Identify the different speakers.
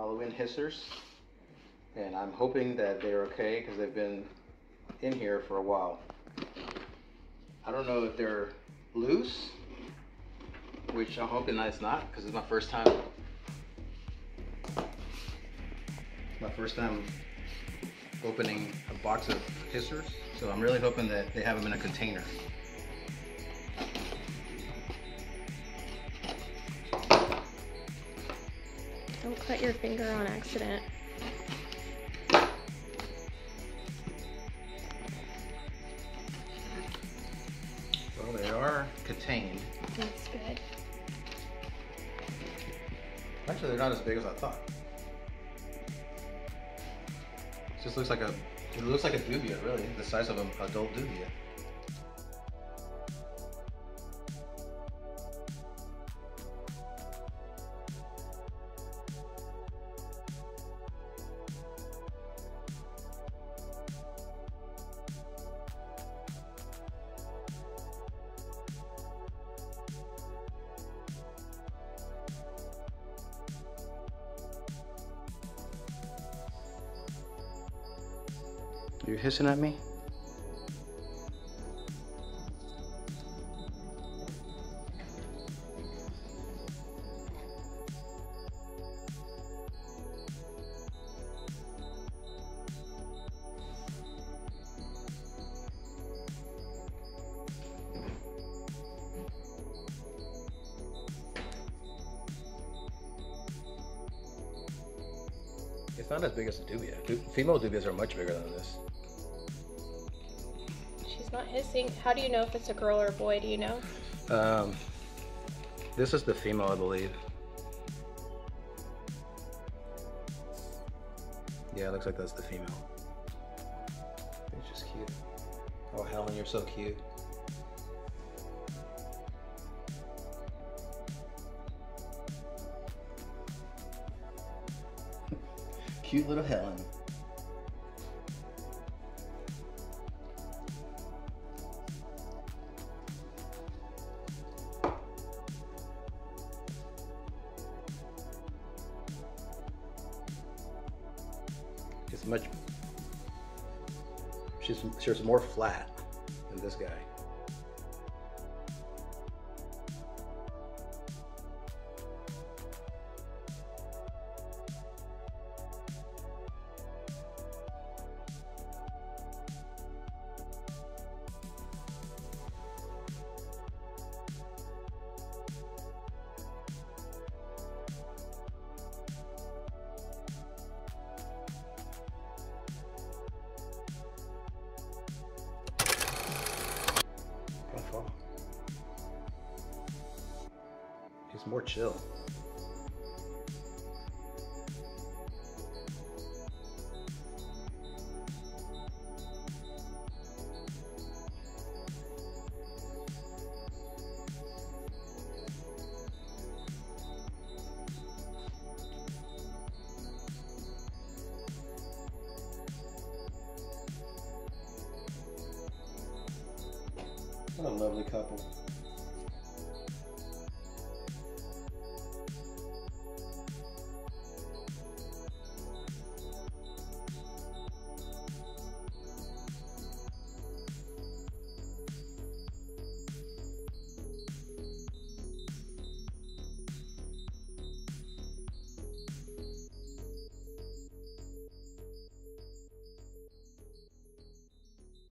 Speaker 1: Halloween hissers. And I'm hoping that they're okay because they've been in here for a while. I don't know if they're loose, which I'm hoping that it's not because it's my first time. My first time opening a box of hissers. So I'm really hoping that they have them in a container.
Speaker 2: Cut your finger on accident.
Speaker 1: Well, they are contained.
Speaker 2: That's good.
Speaker 1: Actually, they're not as big as I thought. It just looks like a, it looks like a dubia, really, the size of an adult dubia. You hissing at me? It's not as big as a dubia. Du- female dubias are much bigger than this.
Speaker 2: She's not hissing. How do you know if it's a girl or a boy? Do you know?
Speaker 1: Um, this is the female, I believe. Yeah, it looks like that's the female. It's just cute. Oh, Helen, you're so cute. Cute little Helen. It's much. She's she's more flat than this guy. More chill. What a lovely couple.